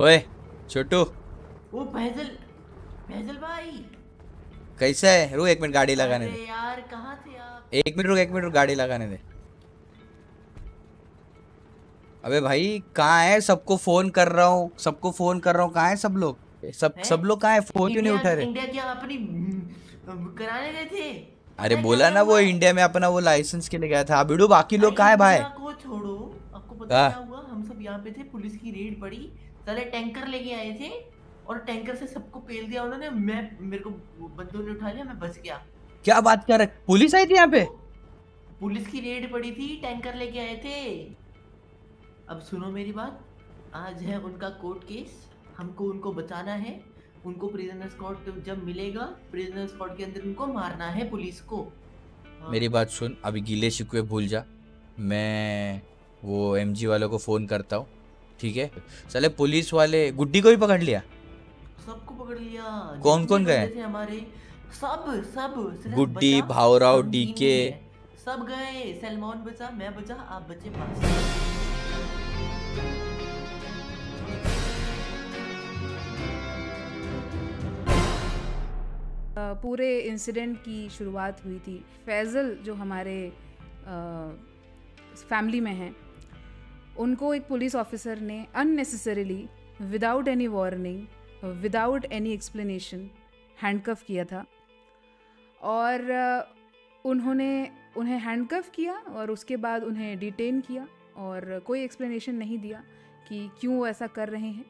ओए छोटू। वो फैजल फैजल भाई। कैसा है? रुक एक मिनट गाड़ी लगाने दे। यार कहाँ थे आप? एक मिनट रुक एक मिनट रुक गाड़ी लगाने दे। अबे भाई कहाँ है? सबको फ़ोन कर रहा हूँ सबको फ़ोन कर रहा हूँ। कहाँ है सब लोग? सब हैं? सब लोग कहाँ है? फ़ोन क्यों नहीं उठा रहे? इंडिया क्या अपनी हम्म, कराने गए थे। अरे बोला ना वो इंडिया में अपना वो लाइसेंस के लिए गया था। बिडू बाकी लोग कहाँ है भाई? को छोड़ो। आपको पता हाँ। क्या हुआ? हम सब यहाँ पे थे पुलिस की रेड पड़ी। साले टैंकर लेके आए थे और टैंकर से सबको पेल दिया उन्होंने। मैं मेरे को बंदों ने उठा लिया मैं बच गया। क्या बात कर रहे? पुलिस आई थी यहाँ पे? पुलिस की रेड पड़ी थी टैंकर लेके आए थे। अब सुनो मेरी बात आज है उनका कोर्ट केस हमको उनको बचाना है। उनको प्रिजनर स्क्वाड जब मिलेगा प्रिजनर स्क्वाड के अंदर उनको मारना है पुलिस को। हाँ, मेरी बात सुन अभी गीले शिकवे भूल जा। मैं वो एमजी वालों को फ़ोन करता हूँ। ठीक है? चले पुलिस वाले गुड्डी को भी पकड़ लिया? सबको पकड़ लिया। कौन- कौन गए? हमारे सब सब गुड्डी, भावराव, डीके। सब गए सलमान बचा मैं बचा आप बचे पास। पूरे इंसिडेंट की शुरुआत हुई थी। फैज़ल जो हमारे फैमिली में हैं उनको एक पुलिस ऑफिसर ने unnecessarily without any warning without any explanation handcuff किया था। और उन्होंने उन्हें हैंडकफ किया और उसके बाद उन्हें डिटेन किया और कोई एक्सप्लेनेशन नहीं दिया कि क्यों वो ऐसा कर रहे हैं।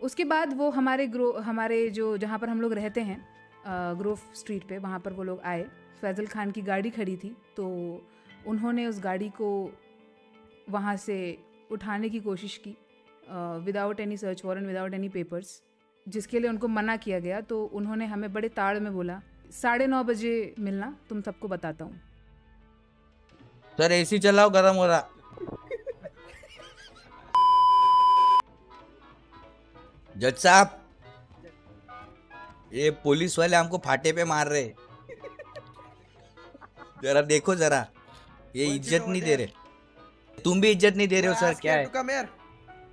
उसके बाद वो हमारे ग्रो, हमारे जो, जहाँ पर हम लोग रहते हैं ग्रोव स्ट्रीट पे, वहाँ पर वो लोग आए। फैज़ल खान की गाड़ी खड़ी थी तो उन्होंने उस गाड़ी को वहाँ से उठाने की कोशिश की without any search warrant without any papers जिसके लिए उनको मना किया गया तो उन्होंने हमें बड़े ताड़ में बोला साढ़े नौ बजे मिलना तुम सबको बताता हूँ. सर एसी चलाओ गरम हो रहा। जज साहब ये पुलिस वाले हमको फाटे पे मार रहे जरा देखो जरा ये इज़्ज़त नहीं दे रहे। तुम भी इज़्ज़त नहीं दे रहे हो सर क्या है?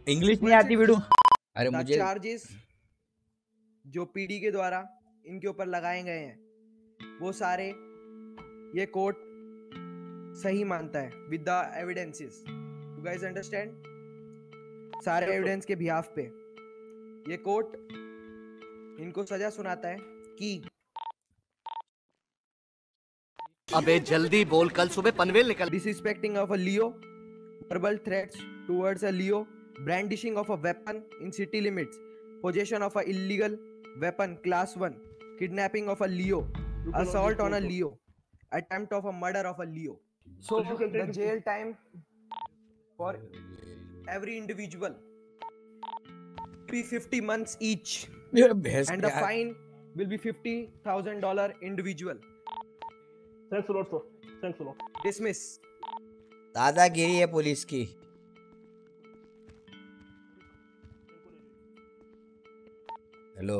इंग्लिश नहीं आती बिडू। अरे मुझे चार्जेस जो पीडी के द्वारा इनके ऊपर लगाए गए हैं वो सारे ये कोर्ट सही मानता है with the evidences you guys understand सारे एविडेंस के बिहाफ पे। ये कोर्ट इनको सजा सुनाता है कि अबे जल्दी बोल कल सुबह पनवेल निकल disrespecting of a Leo, verbal threats towards a Leo, brandishing of a weapon in city limits, possession of a illegal weapon class 1, kidnapping of a Leo, assault on a Leo, attempt of a murder of a Leo. So the jail time for every individual be 50 months each. and the fine will be $50,000 individual. Thanks a lot, sir. Thanks a lot. Dismiss. दादागिरी है police की। Hello.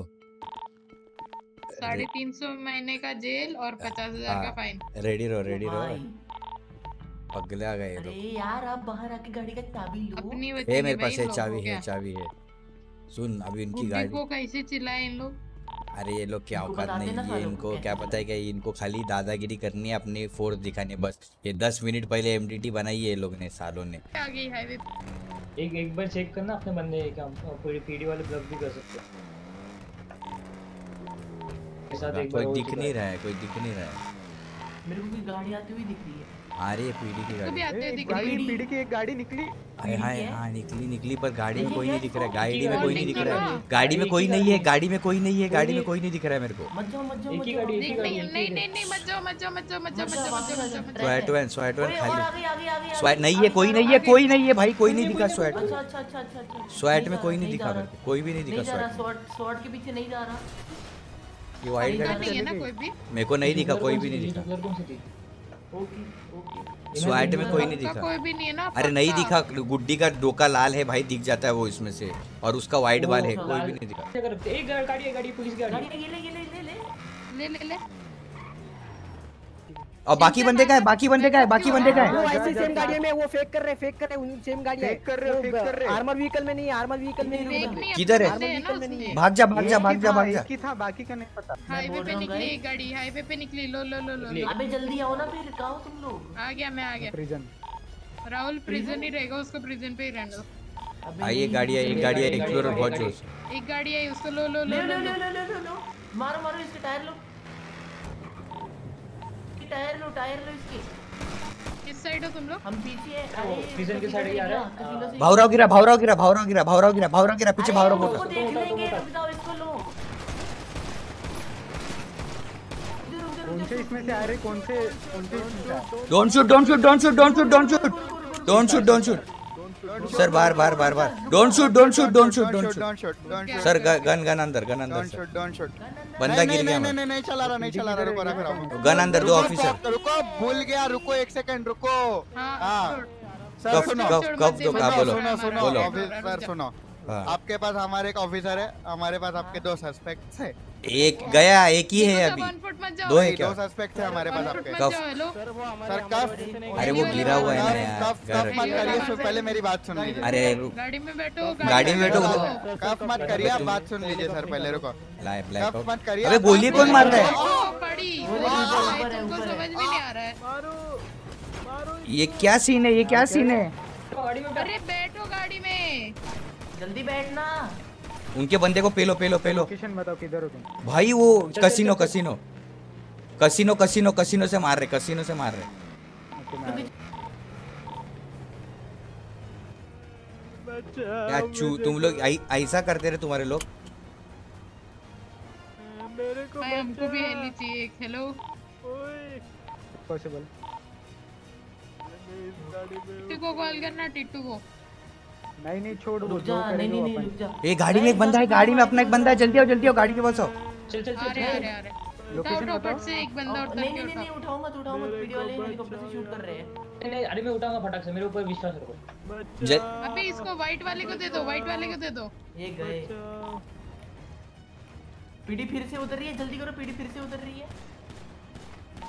साढ़े तीन सौ महीने का jail और पचास हज़ार का हाँ। फाइन रेडी रहो रेडी रहो। पगला गए अरे लोग। यार आप बाहर आके गाड़ी का चाबी लो। अपनी है बचेगी मेरे पास है चाबी है चाबी है। सुन अभी इनकी गाड़ी को कैसे चिल्लाए इन लोग? अरे ये लोग क्या औकात नहीं ये इनको क्या पता है क्या इनको खाली दादागिरी करनी है अपनी फोर्स दिखानी है बस। ये दस मिनट पहले एमडीटी बनाई है ये लोग ने सालों ने। आ गई हाईवे एक एक बार चेक करना अपने बंदे का पूरी पीडी वाले ब्लॉक भी कर सकते हैं। के बार कोई दिख नहीं है। रहा है कोई दिख नहीं रहा है। मेरे को भी गाड़ी आती हुई दिख रही है। आ रही है पीढ़ी की तो भी गाड़ी। पीढ़ी की एक गाड़ी निकली। हाय हाय हाँ। निकली निकली पर गाड़ी में कोई नहीं दिख रहा है। गाड़ी में कोई नहीं दिख रहा है। गाड़ी में कोई नहीं है। गाड़ी। में कोई नहीं है गाड़ी में कोई नहीं दिख रहा है मेरे को। मत जाओ मत जाओ एक मत ही जाओ। गाड़ी, एक ही नहीं गाड़ी, नहीं एक ही। वन स्वैट वन खाली। स्वैट नहीं कोई नहीं है कोई नहीं है भाई कोई नहीं दिखा स्वेट अच्छा अच्छा अच्छा अच्छा अच्छा स्वैट में कोई नहीं दिखा मेरे को कोई भी नहीं दिखा नहीं जा रहा स्वैट स्वॉट के पीछे नहीं जा रहा। ये वाइट नहीं जा है ना कोई भी? मेरे को नहीं दिखा कोई भी नहीं दिखा। Okay okay. स्वैट में कोई नहीं दिखा। कोई भी नहीं है ना अरे नहीं दिखा गुड्डी का डोका लाल है भाई दिख जाता है वो इसमें से और उसका वाइट बाल है कोई भी नहीं दिखा। एक गाड़ी गाड़ी पुलिस गाड़ी। ले ले ले। ले ले ले। और बाकी बंदे का है बाकी बंदे का है बाकी बंदे का है वो ऐसी सेम गाड़ी में वो फेक कर रहे फेक कर रहे उन सेम गाड़ी फेक कर रहे फेक कर रहे आर्मर व्हीकल में नहीं आर्मर व्हीकल में नहीं किधर है भाग जा भाग जा भाग जा भाग जा था बाकी का नहीं पता हाईवे पे निकली गाड़ी हाईवे पे निकली लो लो लो लो अबे जल्दी आओ ना फिर कहो तुम लोग आ गया मैं आ गया प्रिजन राहुल प्रिजन ही रहेगा उसको प्रिजन पे ही रहने दो आइए एक गाड़ी है एक गाड़ी है एक्सप्लोरर बहुत जोश एक गाड़ी है उसको लो लो लो लो लो लो मारो मारो इसके टायर लो टायर लो टायर लो इसके किस साइड हो तुम लोग हम पीछे अरे की side ही आ रहा है? भावराव गिरा भावराव गिरा भावराव गिरा भावराव गिरा भावराव गिरा पीछे भावराव वो बोल को देख लेंगे रुक जाओ इसको लो कौन से इसमें से आ रहे कौन से कौन? Don't shoot don't shoot don't shoot don't shoot don't shoot don't shoot don't shoot sir बार बार बार बार don't shoot don't shoot don't shoot don't shoot sir gun gun अंदर गन अंदर सर shoot, don't shoot. बंदा गिर गया नहीं, नहीं, नहीं, नहीं चला रहा, नहीं चला रहा, रुको, रख रहा हूँ गन अंदर दो रुको, ऑफिसर। रुको भूल गया रुको एक सेकंड रुको। हाँ हाँ। सुनो। कफ कफ दो का सुनो बोलो सुनो सुनो बोलो। ऑफिसर सुनो। हाँ। आपके पास हमारे एक ऑफिसर है हमारे पास आपके दो सस्पेक्ट है। एक गया एक ही है अभी। दो है क्या? दो सस्पेक्ट है हमारे पास आपके। कफ। सर कफ अरे वो गिरा हुआ है ना यार कफ कफ मत करिए सो पहले मेरी बात सुन लीजिए। अरे गाड़ी में बैठो गाड़ी में बैठो। कफ मत करिए आप बात सुन लीजिए सर पहले रुको। कफ मत करिए आप गोली कौन मार रहा है? पड़ी। है, है, तुमको समझ में नहीं आ रहा है। ये क्या सीन है? ये क्या सीन है? अरे जल्दी बैठना। उनके बंदे को पेलो पेलो पेलो। लोकेशन बताओ किधर हो तुम? भाई वो casino casino casino casino casino से मार रहे कसिनो से मार रहे। क्या चू तुम लोग ऐसा करते रहे तुम्हारे लोग? भाई हमको भी हेली चाहिए हेलो। पॉसिबल टिट्टू को कॉल करना टिट्टू को। नहीं नहीं छोड़ रुक जा नहीं नहीं नहीं रुक जा। ये गाड़ी में एक बंदा है गाड़ी में अपना एक बंदा है जल्दी आओ जल्दी आओ गाड़ी के पास आओ चल चल चल। रहे आ रहे आ रहे लोकेशन बताओ से एक बंदा उठा नहीं नहीं नहीं नहीं उठाओ। मत उठाओ मत वीडियो वाले हेलीकॉप्टर से शूट कर रहे हैं। नहीं, नहीं अरे मैं उठाऊँगा फटाक से मेरे ऊपर विश्वास रखो। अबे इसको व्हाइट वाले को दे दो व्हाइट वाले को दे दो। ये गए। पीडी फिर से उतर रही है जल्दी करो पीडी फिर से उतर रही है।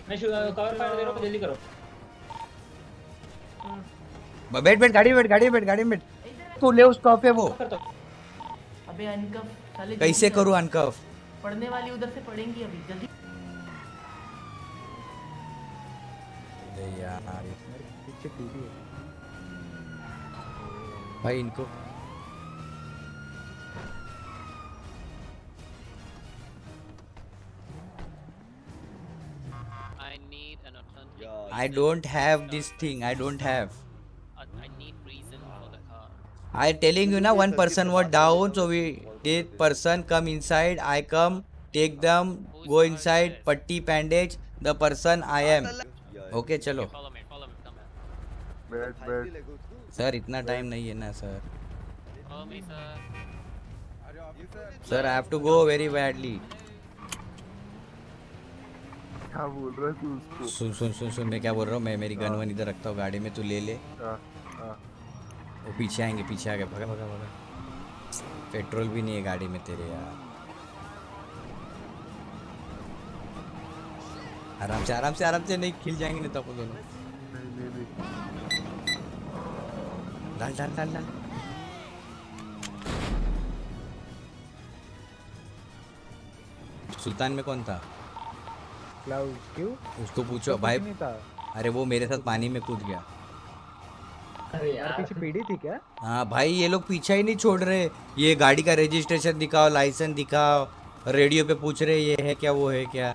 मैं कवर फायर दे रहा हूँ जल्दी करो। बैठ बैठ गाड़ी बैठ गाड़ी में बैठ गाड़ी में बैठ। तू ले उसका पे वो दो अबे अनकफ साले कैसे करूँ अनकफ पढ़ने वाली उधर से पढ़ेंगी अभी जल्दी यार पीछे टीवी है भाई इनको. I don't have this thing. I don't have. I I need reason for the car. I telling you ना one person what down so we take person come inside I come take them go inside पट्टी bandage the person I am okay चलो sir इतना time नहीं है ना sir sir I have to go very badly क्या बोल रहा है तू सुन सुन सुन सुन मैं क्या बोल रहा हूँ? मैं मेरी गन हाँ। वन इधर रखता हूँ गाड़ी में तू ले ले। हाँ, हाँ। वो पीछे आएँगे पीछे आ गए भगा भगा भगा। पेट्रोल भी नहीं है गाड़ी में तेरे यार। आराम से आराम से आराम से नहीं खिल जाएँगे नहीं तो अपन दोनों। डाल डाल डाल डाल। सुल्तान में कौन था? क्लाउड क्यों? उसको पूछो भाई। अरे वो मेरे साथ पानी में कूद गया। पीछे पीढ़ी थी क्या? हाँ भाई ये लोग पीछा ही नहीं छोड़ रहे। ये गाड़ी का रजिस्ट्रेशन दिखाओ लाइसेंस दिखाओ रेडियो पे पूछ रहे ये है क्या वो है क्या।